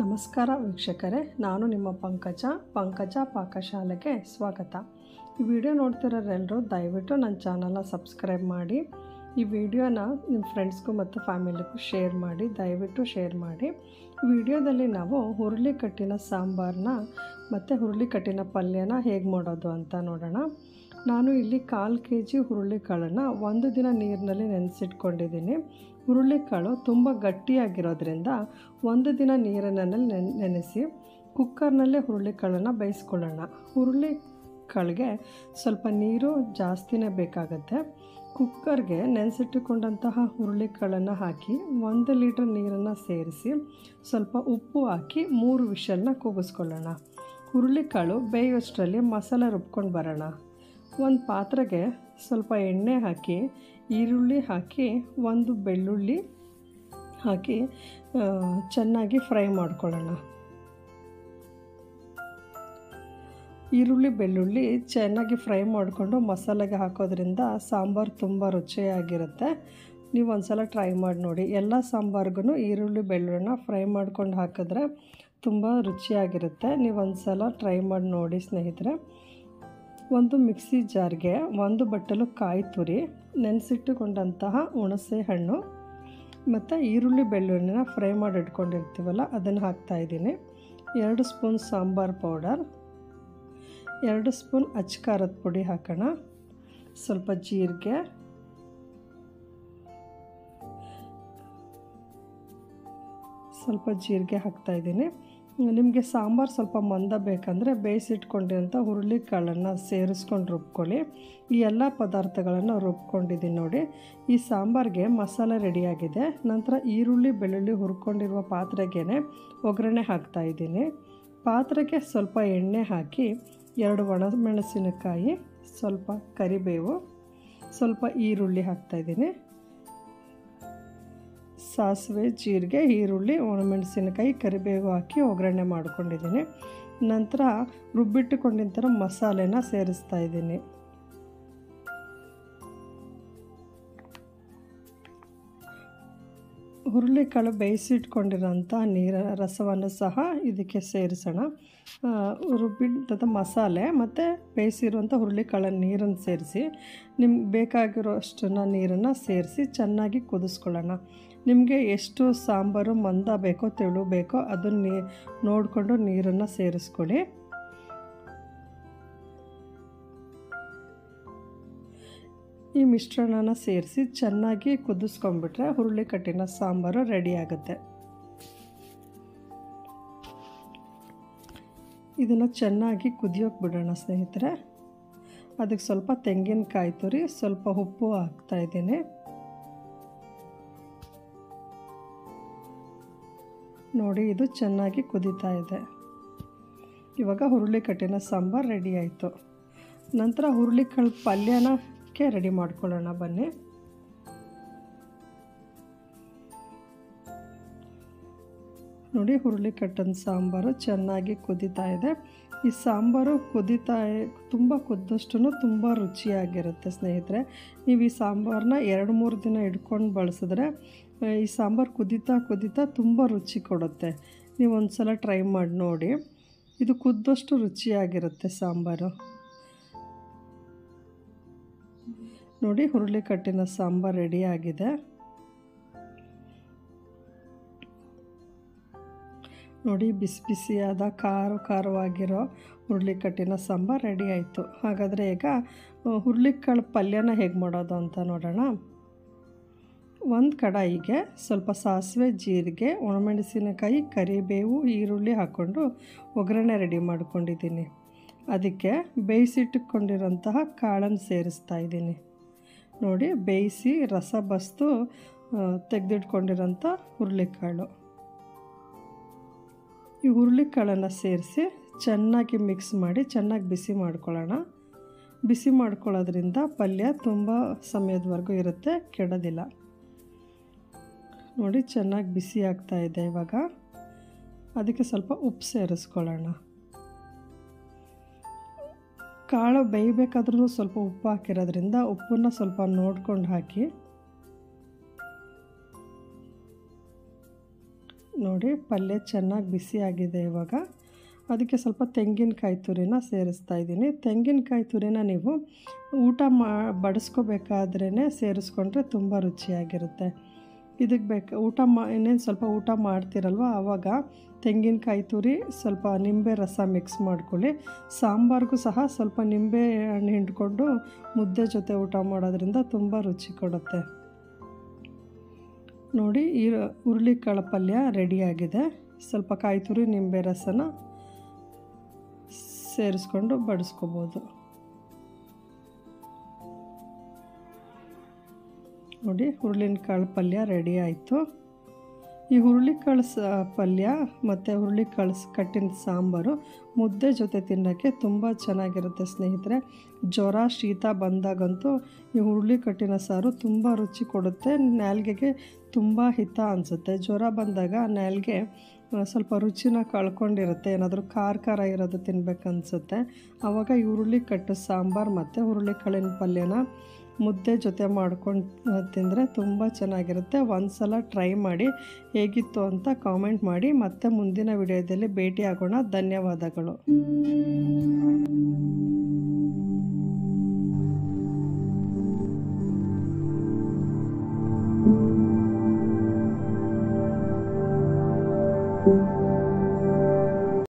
ನಮಸ್ಕಾರ ವೀಕ್ಷಕರೇ, ನಾನು ನಿಮ್ಮ ಪಂಕಜ ಪಂಕಜ ಪಾಕಶಾಲೆಗೆ ಸ್ವಾಗತ. ಈ ವಿಡಿಯೋ ನೋಡ್ತಿರೋರೆಲ್ಲರೂ ದಯವಿಟ್ಟು ನನ್ನ ಚಾನಲ್ನ ಸಬ್ಸ್ಕ್ರೈಬ್ ಮಾಡಿ. ಈ ವಿಡಿಯೋನ ನಿಮ್ಮ ಫ್ರೆಂಡ್ಸ್ಗೂ ಮತ್ತು ಫ್ಯಾಮಿಲಿಗೂ ಶೇರ್ ಮಾಡಿ, ದಯವಿಟ್ಟು ಶೇರ್ ಮಾಡಿ. ವಿಡಿಯೋದಲ್ಲಿ ನಾವು ಹುರುಳಿ ಕಟ್ಟಿನ ಸಾಂಬಾರನ್ನ ಮತ್ತು ಹುರುಳಿ ಕಟ್ಟಿನ ಪಲ್ಯನ ಹೇಗೆ ಮಾಡೋದು ಅಂತ ನೋಡೋಣ. ನಾನು ಇಲ್ಲಿ ಕಾಲು ಕೆ ಜಿ ಹುರುಳಿಕಾಳನ್ನು ಒಂದು ದಿನ ನೀರಿನಲ್ಲಿ ನೆನೆಸಿಟ್ಕೊಂಡಿದ್ದೀನಿ. ಹುರುಳಿಕಾಳು ತುಂಬ ಗಟ್ಟಿಯಾಗಿರೋದ್ರಿಂದ ಒಂದು ದಿನ ನೀರಿನಲ್ಲಿ ನೆನ್, ನೆನೆಸಿ ಕುಕ್ಕರ್ನಲ್ಲೇ ಹುರುಳಿಕಾಳನ್ನು ಬೇಯಿಸ್ಕೊಳ್ಳೋಣ. ಹುರುಳಿ ಕಾಳಿಗೆ ಸ್ವಲ್ಪ ನೀರು ಜಾಸ್ತಿನೇ ಬೇಕಾಗತ್ತೆ. ಕುಕ್ಕರ್ಗೆ ನೆನೆಸಿಟ್ಟುಕೊಂಡಂತಹ ಹುರುಳಿಕಾಳನ್ನು ಹಾಕಿ ಒಂದು ಲೀಟ್ರ್ ನೀರನ್ನು ಸೇರಿಸಿ ಸ್ವಲ್ಪ ಉಪ್ಪು ಹಾಕಿ ಮೂರು ವಿಷಲ್ನ ಕೂಗಿಸ್ಕೊಳ್ಳೋಣ. ಹುರುಳಿಕಾಳು ಬೇಯೋಷ್ಟರಲ್ಲಿ ಮಸಾಲೆ ರುಬ್ಕೊಂಡು ಬರೋಣ. ಒಂದು ಪಾತ್ರೆಗೆ ಸ್ವಲ್ಪ ಎಣ್ಣೆ ಹಾಕಿ, ಈರುಳ್ಳಿ ಹಾಕಿ, ಒಂದು ಬೆಳ್ಳುಳ್ಳಿ ಹಾಕಿ ಚೆನ್ನಾಗಿ ಫ್ರೈ ಮಾಡ್ಕೊಳ್ಳೋಣ. ಈರುಳ್ಳಿ, ಬೆಳ್ಳುಳ್ಳಿ ಚೆನ್ನಾಗಿ ಫ್ರೈ ಮಾಡಿಕೊಂಡು ಮಸಾಲೆಗೆ ಹಾಕೋದ್ರಿಂದ ಸಾಂಬಾರು ತುಂಬ ರುಚಿಯಾಗಿರುತ್ತೆ. ನೀವು ಒಂದ್ಸಲ ಟ್ರೈ ಮಾಡಿ ನೋಡಿ. ಎಲ್ಲ ಸಾಂಬಾರ್ಗೂ ಈರುಳ್ಳಿ, ಬೆಳ್ಳುಳ್ಳಿನ ಫ್ರೈ ಮಾಡ್ಕೊಂಡು ಹಾಕಿದ್ರೆ ತುಂಬ ರುಚಿಯಾಗಿರುತ್ತೆ. ನೀವು ಒಂದ್ಸಲ ಟ್ರೈ ಮಾಡಿ ನೋಡಿ ಸ್ನೇಹಿತರೆ. ಒಂದು ಮಿಕ್ಸಿ ಜಾರ್ಗೆ ಒಂದು ಬಟ್ಟಲು ಕಾಯಿ ತುರಿ, ನೆನೆಸಿಟ್ಟುಕೊಂಡಂತಹ ಹುಣಸೆ ಹಣ್ಣು ಮತ್ತು ಈರುಳ್ಳಿ, ಬೆಳ್ಳುಳ್ಳಿನ ಫ್ರೈ ಮಾಡಿ ಇಟ್ಕೊಂಡಿರ್ತೀವಲ್ಲ, ಅದನ್ನು ಹಾಕ್ತಾಯಿದ್ದೀನಿ ಎರಡು ಸ್ಪೂನ್ ಸಾಂಬಾರು ಪೌಡರ್. ಎರಡು ಸ್ಪೂನ್ ಅಚ್ಕಾರದ ಪುಡಿ ಹಾಕೋಣ. ಸ್ವಲ್ಪ ಜೀರಿಗೆ. ಸ್ವಲ್ಪ ಜೀರಿಗೆ ಹಾಕ್ತಾಯಿದ್ದೀನಿ ನಿಮಗೆ ಸಾಂಬಾರು ಸ್ವಲ್ಪ ಮಂದ ಬೇಕಂದರೆ ಬೇಯಿಸಿಟ್ಕೊಂಡಿರೋಂಥ ಹುರುಳಿಕಾಳನ್ನು ಸೇರಿಸ್ಕೊಂಡು ರುಬ್ಕೊಳ್ಳಿ. ಈ ಎಲ್ಲ ಪದಾರ್ಥಗಳನ್ನು ರುಬ್ಕೊಂಡಿದ್ದೀನಿ ನೋಡಿ. ಈ ಸಾಂಬಾರಿಗೆ ಮಸಾಲೆ ರೆಡಿಯಾಗಿದೆ ನಂತರ ಈರುಳ್ಳಿ, ಬೆಳ್ಳುಳ್ಳಿ ಹುರ್ಕೊಂಡಿರುವ ಪಾತ್ರೆಗೆ ಒಗ್ಗರಣೆ ಹಾಕ್ತಾಯಿದ್ದೀನಿ ಪಾತ್ರೆಗೆ ಸ್ವಲ್ಪ ಎಣ್ಣೆ ಹಾಕಿ ಎರಡು ಒಣಮೆಣಸಿನಕಾಯಿ ಸ್ವಲ್ಪ ಕರಿಬೇವು, ಸ್ವಲ್ಪ ಈರುಳ್ಳಿ ಹಾಕ್ತಾಯಿದ್ದೀನಿ ಸಾಸಿವೆ, ಜೀರಿಗೆ, ಈರುಳ್ಳಿ ಒಣಮೆಣಸಿನಕಾಯಿ ಕರಿಬೇವು ಹಾಕಿ ಒಗ್ಗರಣೆ ಮಾಡ್ಕೊಂಡಿದ್ದೀನಿ. ನಂತರ ರುಬ್ಬಿಟ್ಟುಕೊಂಡಿದ್ದ ಮಸಾಲೆನ ಸೇರಿಸ್ತಾ ಇದ್ದೀನಿ. ಹುರುಳಿಕಾಳು ಬೇಯಿಸಿಟ್ಕೊಂಡಿರೋಂಥ ನೀರ, ರಸವನ್ನು ಸಹ ಇದಕ್ಕೆ ಸೇರಿಸೋಣ. ರುಬ್ಬಿಟ್ಟದ ಮಸಾಲೆ ಮತ್ತು ಬೇಯಿಸಿರುವಂಥ ಹುರುಳಿಕಾಳ ನೀರನ್ನು ಸೇರಿಸಿ, ನಿಮ್ಗೆ ಬೇಕಾಗಿರೋ ಅಷ್ಟನ್ನು ನೀರನ್ನು ಸೇರಿಸಿ ಚೆನ್ನಾಗಿ ಕುದಿಸ್ಕೊಳ್ಳೋಣ. ನಿಮಗೆ ಎಷ್ಟು ಸಾಂಬಾರು, ಮಂದ ಬೇಕೋ, ತೆಳು ಬೇಕೋ ಅದನ್ನ ನೋಡಿಕೊಂಡು ನೀರನ್ನು ಸೇರಿಸ್ಕೊಳ್ಳಿ. ಈ ಮಿಶ್ರಣನ ಸೇರಿಸಿ ಚೆನ್ನಾಗಿ ಕುದಿಸ್ಕೊಂಡ್ಬಿಟ್ರೆ ಹುರುಳಿಕಟ್ಟಿನ ಸಾಂಬಾರು ರೆಡಿ ಆಗುತ್ತೆ. ಇದನ್ನು ಚೆನ್ನಾಗಿ ಕುದಿಯೋಕೆ ಬಿಡೋಣ ಸ್ನೇಹಿತರೆ. ಅದಕ್ಕೆ ಸ್ವಲ್ಪ ತೆಂಗಿನಕಾಯಿ ತುರಿ, ಸ್ವಲ್ಪ ಉಪ್ಪು ಹಾಕ್ತಾಯಿದ್ದೀನಿ ನೋಡಿ, ಇದು ಚೆನ್ನಾಗಿ ಕುದೀತಾ ಇದೆ. ಇವಾಗ ಹುರುಳಿಕಟ್ಟಿನ ಸಾಂಬಾರು ರೆಡಿ ಆಯಿತು. ನಂತರ ಹುರುಳಿಕಾಳು ಪಲ್ಯನಕ್ಕೆ ರೆಡಿ ಮಾಡ್ಕೊಳ್ಳೋಣ, ಬನ್ನಿ. ನೋಡಿ, ಹುರುಳಿ ಕಟ್ಟನ್ ಸಾಂಬಾರು ಚೆನ್ನಾಗಿ ಕುದೀತಾ ಇದೆ. ಈ ಸಾಂಬಾರು ಕುದೀತಾ ತುಂಬ ಕುದ್ದಷ್ಟು ತುಂಬ ರುಚಿಯಾಗಿರುತ್ತೆ, ಸ್ನೇಹಿತರೆ. ನೀವು ಈ ಸಾಂಬಾರನ್ನ ಎರಡು ಮೂರು ದಿನ ಇಟ್ಕೊಂಡು ಬಳಸಿದ್ರೆ, ಈ ಸಾಂಬಾರು ಕುದಿತಾ ಕುದಿತಾ ತುಂಬ ರುಚಿ ಕೊಡುತ್ತೆ. ನೀವು ಒಂದು ಸಲ ಟ್ರೈ ಮಾಡಿ ನೋಡಿ. ಇದು ಕುದ್ದಷ್ಟು ರುಚಿಯಾಗಿರುತ್ತೆ ಸಾಂಬಾರು. ನೋಡಿ ಹುರುಳಿ ಕಟ್ಟಿನ ಸಾಂಬಾರು ರೆಡಿ ಆಗಿದೆ. ನೋಡಿ ಬಿಸಿ ಬಿಸಿಯಾದ ಖಾರ ಖಾರವಾಗಿರೋ ಹುರುಳಿಕಟ್ಟಿನ ಸಾಂಬಾರು ರೆಡಿ ಆಯಿತು. ಹಾಗಾದರೆ ಈಗ ಹುರುಳಿ ಹುರುಳಿಕಾಳು ಪಲ್ಯನ ಹೇಗೆ ಮಾಡೋದು ಅಂತ ನೋಡೋಣ. ಒಂದು ಕಡಾಯಿಗೆ ಸ್ವಲ್ಪ ಸಾಸಿವೆ ಜೀರಿಗೆ, ಒಣಮೆಣಸಿನಕಾಯಿ, ಕರಿಬೇವು, ಈರುಳ್ಳಿ ಹಾಕ್ಕೊಂಡು ಒಗ್ಗರಣೆ ರೆಡಿ ಮಾಡ್ಕೊಂಡಿದ್ದೀನಿ. ಅದಕ್ಕೆ ಬೇಯಿಸಿಟ್ಟುಕೊಂಡಿರೋಂತಹ ಕಾಳನ್ನು ಸೇರಿಸ್ತಾ ಇದ್ದೀನಿ. ನೋಡಿ ಬೇಯಿಸಿ ರಸ ಬಸ್ತು ತೆಗೆದಿಟ್ಕೊಂಡಿರೋಂಥ ಹುರುಳಿಕಾಳು. ಈ ಹುರುಳಿಕಾಳನ್ನು ಸೇರಿಸಿ ಚೆನ್ನಾಗಿ ಮಿಕ್ಸ್ ಮಾಡಿ ಚೆನ್ನಾಗಿ ಬಿಸಿ ಮಾಡ್ಕೊಳ್ಳೋಣ. ಬಿಸಿ ಮಾಡ್ಕೊಳ್ಳೋದ್ರಿಂದ ಪಲ್ಯ ತುಂಬ ಸಮಯದವರೆಗೂ ಇರುತ್ತೆ, ಕೆಡೋದಿಲ್ಲ. ನೋಡಿ ಚೆನ್ನಾಗಿ ಬಿಸಿ ಆಗ್ತಾ ಇದೆ ಇವಾಗ. ಅದಕ್ಕೆ ಸ್ವಲ್ಪ ಉಪ್ಪು ಸೇರಿಸ್ಕೊಳ್ಳೋಣ. ಕಾಳು ಬೇಯಬೇಕಾದ್ರೂ ಸ್ವಲ್ಪ ಉಪ್ಪು ಹಾಕಿರೋದ್ರಿಂದ ಉಪ್ಪನ್ನು ಸ್ವಲ್ಪ ನೋಡ್ಕೊಂಡು ಹಾಕಿ. ನೋಡಿ, ಪಲ್ಯ ಚೆನ್ನಾಗಿ ಬಿಸಿಯಾಗಿದೆ ಇವಾಗ. ಅದಕ್ಕೆ ಸ್ವಲ್ಪ ತೆಂಗಿನಕಾಯಿ ತುರಿನ ಸೇರಿಸ್ತಾ ಇದ್ದೀನಿ. ತೆಂಗಿನಕಾಯಿ ತುರಿನ ನೀವು ಊಟ ಮಾ ಬಡಿಸ್ಕೋಬೇಕಾದ್ರೇ ಸೇರಿಸ್ಕೊಂಡ್ರೆ ತುಂಬ ರುಚಿಯಾಗಿರುತ್ತೆ. ಇದಕ್ಕೆ ಬೇಕು. ಊಟ ಮಾ, ಇನ್ನೇನು ಸ್ವಲ್ಪ ಊಟ ಮಾಡ್ತಿರಲ್ವ ಆವಾಗ ತೆಂಗಿನಕಾಯಿ ತುರಿ, ಸ್ವಲ್ಪ ನಿಂಬೆ ರಸ ಮಿಕ್ಸ್ ಮಾಡ್ಕೊಳ್ಳಿ. ಸಾಂಬಾರಿಗೂ ಸಹ ಸ್ವಲ್ಪ ನಿಂಬೆ ಹಣ್ಣು ಹಿಂಡ್ಕೊಂಡು ಮುದ್ದೆ ಜೊತೆ ಊಟ ಮಾಡೋದ್ರಿಂದ ತುಂಬ ರುಚಿ ಕೊಡುತ್ತೆ. ನೋಡಿ, ಈ ಹುರುಳಿಕಾಳು ಪಲ್ಯ ರೆಡಿಯಾಗಿದೆ ಸ್ವಲ್ಪ ಕಾಯಿ ತುರಿ, ನಿಂಬೆ ರಸನ ಸೇರಿಸ್ಕೊಂಡು ಬಡಿಸ್ಕೋಬೋದು. ನೋಡಿ ಹುರುಳಿಕಾಳು ಪಲ್ಯ ರೆಡಿ ಆಯಿತು. ಈ ಹುರುಳಿಕಾಳು ಸ, ಪಲ್ಯ ಮತ್ತು ಹುರುಳಿಕಾಳು ಕಟ್ಟಿನ ಸಾಂಬಾರು ಮುದ್ದೆ ಜೊತೆ ತಿನ್ನೋಕ್ಕೆ ತುಂಬ ಚೆನ್ನಾಗಿರುತ್ತೆ ಸ್ನೇಹಿತರೆ. ಜ್ವರ, ಶೀತ ಬಂದಾಗಂತೂ ಈ ಹುರುಳಿ ಕಟ್ಟಿನ ಸಾರು ತುಂಬ ರುಚಿ ಕೊಡುತ್ತೆ. ನಾಲ್ಗೆಗೆ ತುಂಬ ಹಿತ ಅನಿಸುತ್ತೆ. ಜ್ವರ ಬಂದಾಗ ನಾಲ್ಗೆ ಸ್ವಲ್ಪ ರುಚಿನ ಕಳ್ಕೊಂಡಿರುತ್ತೆ. ಏನಾದರೂ ಖಾರ ಖಾರ ಇರೋದು ತಿನ್ಬೇಕನ್ಸುತ್ತೆ. ಆವಾಗ ಈ ಹುರುಳಿ ಕಟ್ಟು ಸಾಂಬಾರು ಮತ್ತು ಹುರುಳಿ ಕಾಳಿನ ಪಲ್ಯನ ಮುದ್ದೆ ಜೊತೆ ಮಾಡ್ಕೊಂಡು ತಿಂದರೆ ತುಂಬ ಚೆನ್ನಾಗಿರುತ್ತೆ. ಒಂದು ಸಲ ಟ್ರೈ ಮಾಡಿ, ಹೇಗಿತ್ತು ಅಂತ ಕಾಮೆಂಟ್ ಮಾಡಿ. ಮತ್ತೆ ಮುಂದಿನ ವಿಡಿಯೋದಲ್ಲಿ ಭೇಟಿ ಆಗೋಣ ಧನ್ಯವಾದಗಳು.